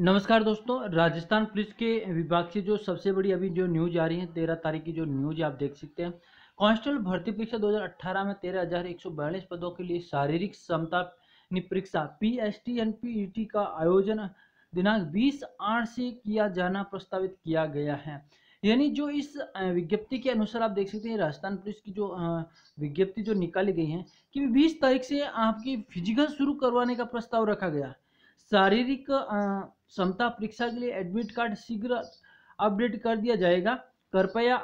नमस्कार दोस्तों, राजस्थान पुलिस के विभाग से जो सबसे बड़ी अभी जो न्यूज़ आ रही है, तेरह तारीख की जो न्यूज़ आप देख सकते हैं। कांस्टेबल भर्ती परीक्षा 2018 में तेरह हज़ार एक सौ बयालीस पदों के लिए शारीरिक क्षमता परीक्षा P S T N P का आयोजन दिनांक 20 आठ से किया जाना प्रस्तावित किया गया है। यानी जो इस विज्ञप्ति के अनुसार आप देख सकते हैं, राजस्थान पुलिस की जो विज्ञप्ति जो निकाली गई है कि 20 तारीख से आपकी फ़िज़िकल शुरू करवाने का प्रस्ताव रखा गया। शारीरिक क्षमता परीक्षा के लिए एडमिट कार्ड शीघ्र अपडेट कर दिया जाएगा। कृपया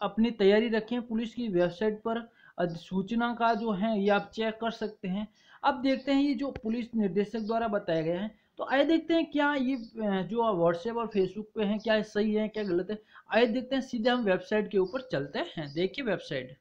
अपनी तैयारी रखें। पुलिस की वेबसाइट पर अधिसूचना का जो है, ये आप चेक कर सकते हैं। अब देखते हैं ये जो पुलिस निर्देशक द्वारा बताया गया है। तो आइए देखते हैं क्या ये जो व्हाट्सएप और फेसबुक पे है, क्या सही है, क्या गलत है? आइए देखते हैं सीधे हम वेबसाइट के ऊपर चलते हैं। देखिए वेबसाइट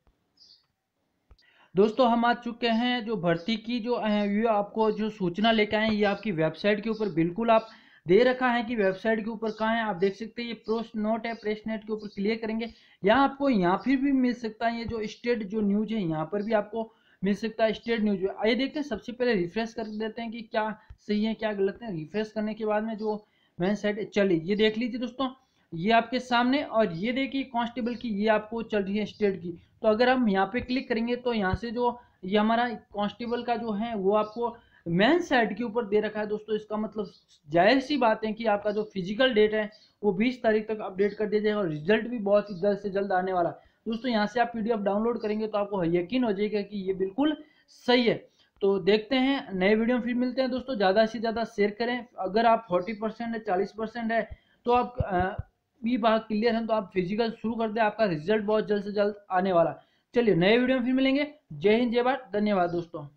दोस्तों, हम आ चुके हैं जो भर्ती की जो ये आपको जो सूचना लेके आए ये आपकी वेबसाइट के ऊपर बिल्कुल आप दे रखा है कि वेबसाइट के ऊपर कहाँ है, आप देख सकते हैं, ये प्रोस्ट नोट है, प्रेस नेट के ऊपर क्लियर करेंगे। यहाँ आपको यहाँ फिर भी मिल सकता है, ये जो स्टेट जो न्यूज़ है, यहाँ पर भी आपको मिल सकता है स्टेट न्यूज़। आइए देखते हैं, सबसे पहले रिफ्रेश कर देते हैं कि क्या सही है, क्या गलत है। रिफ्रेश करने के बाद में जो मेन साइड चली ये देख लीजिए दोस्तों, ये आपके सामने और ये देखिए कांस्टेबल की, ये आपको चल रही है स्टेट की। तो अगर हम यहाँ पे क्लिक करेंगे तो यहाँ से जो ये हमारा कांस्टेबल का जो है, वो आपको मेन साइड के ऊपर दे रखा है दोस्तों, इसका मतलब ज़ाहिर सी बात है कि आपका जो फ़िज़िकल डेट है, वो 20 तारीख तक अपडेट कर दिया जाएगा और रिज़ल्ट भी बहुत ही जल्द से जल्द आने वाला है। दोस्तों, यहाँ से आप पीडीएफ डाउनलोड करेंगे तो आपको यकीन हो जाएगा कि ये बिल्कुल सही है। तो देखते हैं, नए वीडियो में फिर मिलते हैं दोस्तों। ज़्यादा से ज़्यादा शेयर करें। अगर आप फोर्टी परसेंट है, चालीस परसेंट है तो आप बी भाग क्लियर है तो आप फ़िज़िकल शुरू कर दें, आपका रिज़ल्ट बहुत जल्द से जल्द आने वाला चलिए, नए वीडियो में फिर मिलेंगे। जय हिंद, जय भारत। धन्यवाद दोस्तों।